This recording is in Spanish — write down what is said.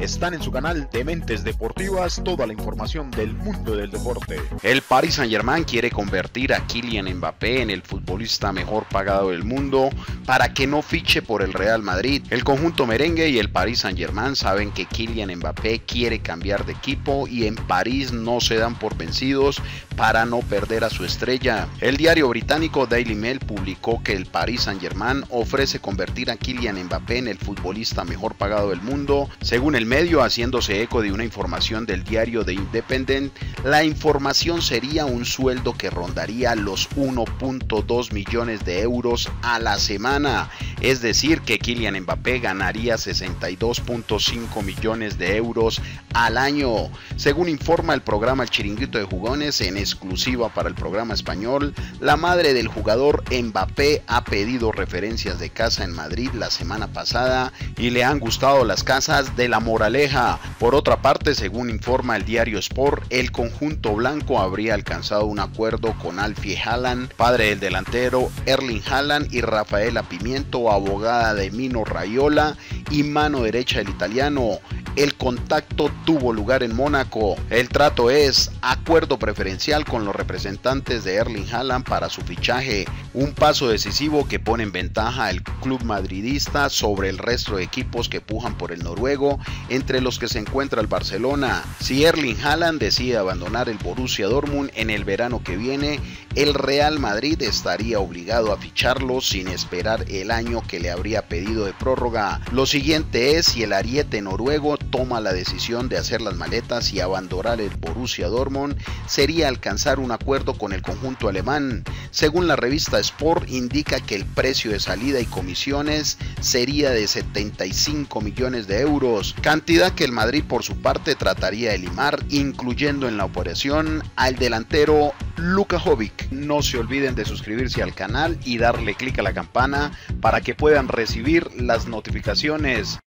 están en su canal de Mentes Deportivas toda la información del mundo del deporte. El Paris Saint-Germain quiere convertir a Kylian Mbappé en el futbolista mejor pagado del mundo para que no fiche por el Real Madrid. El conjunto merengue y el Paris Saint-Germain saben que Kylian Mbappé quiere cambiar de equipo y en París no se dan por vencidos para no perder a su estrella. El diario británico Daily Mail publicó que el Paris Saint-Germain ofrece convertir a Kylian Mbappé en el futbolista mejor pagado del mundo. Según el medio, haciéndose eco de una información del diario The Independent, la información sería un sueldo que rondaría los 1.2 millones de euros a la semana. Es decir, que Kylian Mbappé ganaría 62.5 millones de euros al año. Según informa el programa El Chiringuito de Jugones en exclusiva para el programa español, la madre del jugador Mbappé ha pedido referencias de casa en Madrid la semana pasada y le han gustado las casas de la Moraleja. Por otra parte, según informa el diario Sport, el conjunto blanco habría alcanzado un acuerdo con Alfie Haaland, padre del delantero Erling Haaland y Rafaela Pimiento, abogada de Mino Rayola y mano derecha del italiano. El contacto tuvo lugar en Mónaco. El trato es acuerdo preferencial con los representantes de Erling Haaland para su fichaje, un paso decisivo que pone en ventaja al club madridista sobre el resto de equipos que pujan por el noruego, entre los que se encuentra el Barcelona. Si Erling Haaland decide abandonar el Borussia Dortmund en el verano que viene, el Real Madrid estaría obligado a ficharlo sin esperar el año que le habría pedido de prórroga. Lo siguiente es si el ariete noruego toma la decisión de hacer las maletas y abandonar el Borussia Dortmund, sería alcanzar un acuerdo con el conjunto alemán. Según la revista Sport, indica que el precio de salida y comisiones sería de 75 millones de euros, cantidad que el Madrid por su parte trataría de limar, incluyendo en la operación al delantero Luka Jovic. No se olviden de suscribirse al canal y darle clic a la campana para que puedan recibir las notificaciones.